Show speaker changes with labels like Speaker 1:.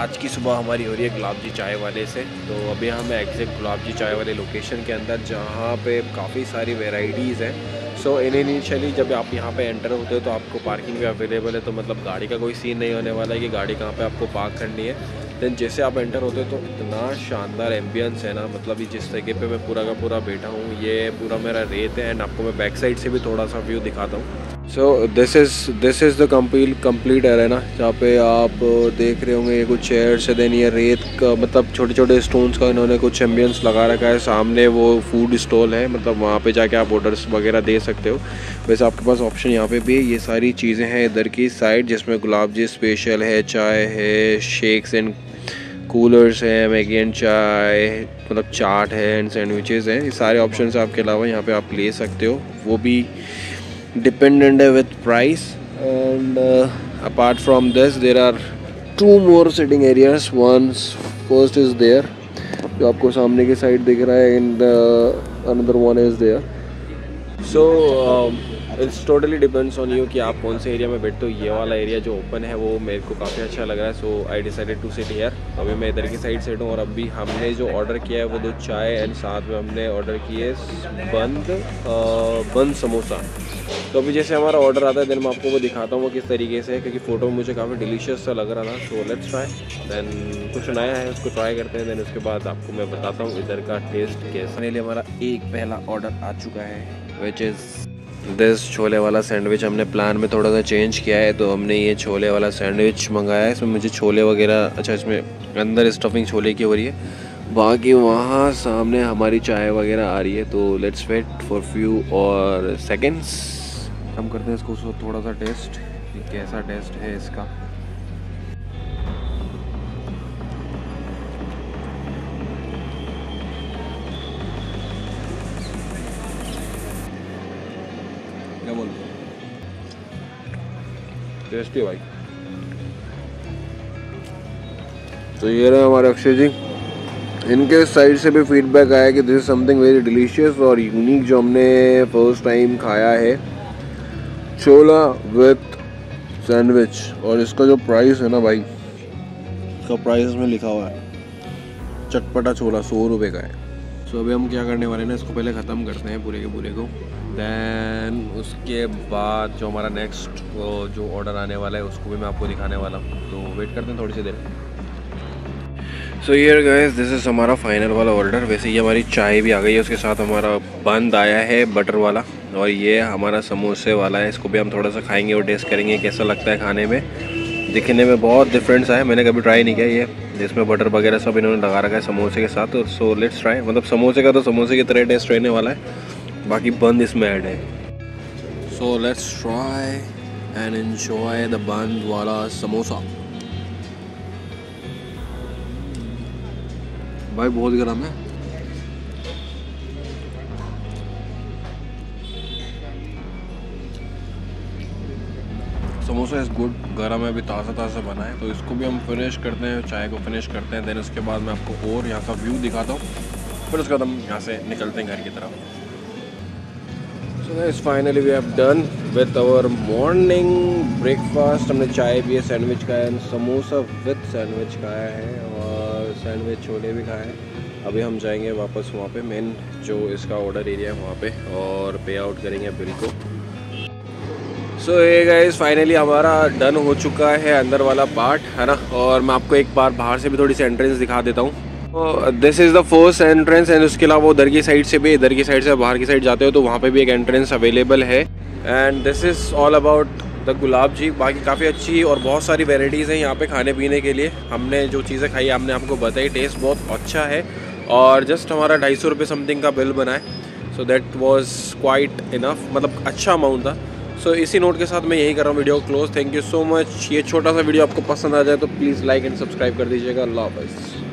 Speaker 1: आज की सुबह हमारी हो रही है गुलाब जी चाय वाले से। तो अभी हम एग्जैक्ट गुलाब जी चाय वाले लोकेशन के अंदर, जहाँ पे काफ़ी सारी वेराइटीज़ हैं। सो इन इनिशियली जब आप यहाँ पे एंटर होते हो तो आपको पार्किंग भी अवेलेबल है। तो मतलब गाड़ी का कोई सीन नहीं होने वाला है कि गाड़ी कहाँ पे आपको पार्क करनी है। देन जैसे आप एंटर होते हो तो इतना शानदार एम्बियंस है ना। मतलब जिस तरीके पे मैं पूरा का पूरा बैठा हूँ, ये पूरा मेरा रेत है। एंड आपको मैं बैक साइड से भी थोड़ा सा व्यू दिखाता हूँ। So this is this is the complete complete area ना जहाँ पे आप देख रहे होंगे कुछ चेयर्स है देन ये रेत का मतलब छोटे छोटे स्टोन्स का इन्होंने कुछ एम्बियंस लगा रखा है सामने वो फ़ूड स्टॉल है मतलब वहाँ पे जाके आप ऑर्डर्स वगैरह दे सकते हो। वैसे आपके पास ऑप्शन यहाँ पे भी ये सारी चीज़ें हैं इधर की साइड जिसमें गुलाब जी स्पेशल है, चाय है शेक्स एंड कूलर्स हैं, मैगी एंड चाय मतलब चाट है एंड सैंडविचेज़ हैं। ये सारे ऑप्शन आपके अलावा यहाँ पर आप ले सकते हो। वो भी dependent with price. And uh, apart from this there are two more sitting areas. Once first is there जो आपको सामने की साइड दिख रहा है and another one is there so it's totally depends on you कि आप कौन से एरिया में बैठते हो। ये वाला एरिया जो ओपन है वो मेरे को काफ़ी अच्छा लग रहा है। So I decided to sit here अभी मैं इधर की साइड सेट हूँ और अभी हमने जो ऑर्डर किया है वो दो चाय एंड साथ में हमने ऑर्डर किए बंद बंद समोसा। तो अभी जैसे हमारा ऑर्डर आता है देन मैं आपको वो दिखाता हूँ वो किस तरीके से है, क्योंकि फ़ोटो मुझे काफ़ी डिलीशियस सा लग रहा था। सो लेट्स ट्राई देन कुछ नया है, उसको ट्राई करते हैं देन उसके बाद आपको मैं बताता हूँ इधर का टेस्ट कैसा लिए हमारा एक पहला ऑर्डर आ चुका है विच इज़ दिस छोले वाला सैंडविच हमने प्लान में थोड़ा सा चेंज किया है तो हमने ये छोले वाला सैंडविच मंगाया है। इसमें मुझे छोले वगैरह अच्छा इसमें अंदर स्टफिंग छोले की हो रही है। बाकी वहाँ सामने हमारी चाय वगैरह आ रही है तो लेट्स वेट फॉर फ्यू और सेकेंड्स हम करते हैं इसको थोड़ा सा टेस्ट कैसा टेस्ट है इसका। क्या टेस्टी भाई। तो ये रहे हमारे अक्षय जी। इनके साइड से भी फीडबैक आया कि this is something very delicious और यूनिक जो हमने फ़र्स्ट टाइम खाया है। छोला विथ सैंडविच और इसका जो प्राइस है ना भाई इसका प्राइस में लिखा हुआ है। चटपटा छोला सौ रुपये का है। सो so, अभी हम क्या करने वाले हैं ना इसको पहले ख़त्म करते हैं पूरे के पूरे को। दैन उसके बाद जो हमारा नेक्स्ट जो ऑर्डर आने वाला है उसको भी मैं आपको दिखाने वाला हूँ। तो वेट करते हैं थोड़ी सी देर। सो ये गैस दिस इज़ हमारा फाइनल वाला ऑर्डर वैसे ये हमारी चाय भी आ गई है उसके साथ हमारा बंद आया है बटर वाला। और ये हमारा समोसे वाला है, इसको भी हम थोड़ा सा खाएँगे और टेस्ट करेंगे कैसा लगता है खाने में। दिखने में बहुत डिफरेंस है मैंने कभी ट्राई नहीं किया ये। जिसमें बटर वगैरह सब इन्होंने लगा रखा है समोसे के साथ और सो लेट्स ट्राई मतलब समोसे का तो समोसे की तरह टेस्ट रहने वाला है, बाकी बंद इसमें ऐड है। So let's try and enjoy the बंद वाला समोसा। भाई बहुत गर्म है। समोसा इज़ गुड गर्म है, अभी ताज़ा ताज़ा बना है तो इसको भी हम फिनिश करते हैं, चाय को फिनिश करते हैं देन उसके बाद मैं आपको और यहाँ का व्यू दिखाता हूँ, फिर उसके बाद हम यहाँ से निकलते हैं घर की तरफ़। So guys finally we have done with our morning breakfast हमने चाय भी है सैंडविच खाया है, समोसा विद सैंडविच खाया है और सैंडविच छोले भी खाए हैं। अभी हम जाएँगे वापस वहाँ पे मेन जो इसका ऑर्डर एरिया है वहाँ पे और पे आउट करेंगे बिल को। सो ये गाइस फाइनली हमारा डन हो चुका है अंदर वाला पार्ट है ना? और मैं आपको एक बार बाहर से भी थोड़ी सी एंट्रेंस दिखा देता हूँ। This is the first entrance and उसके अलावा उधर की साइड से भी, इधर की साइड से बाहर की साइड जाते हो तो वहाँ पे भी एक एंट्रेंस अवेलेबल है। And this is all about the Gulab ji. बाकी काफ़ी अच्छी और बहुत सारी वेराइटीज़ हैं यहाँ पे खाने पीने के लिए। हमने जो चीज़ें खाई, हमने आपको बताई। टेस्ट बहुत अच्छा है और जस्ट हमारा ढाई सौ रुपये समथिंग का बिल बना है। So that was quite enough मतलब अच्छा अमाउंट था। सो इसी नोट के साथ मैं यही कर रहा हूँ video close thank you so much ये छोटा सा वीडियो आपको पसंद आ जाए तो प्लीज़ लाइक एंड सब्सक्राइब कर दीजिएगा. अल्लाह हाफ़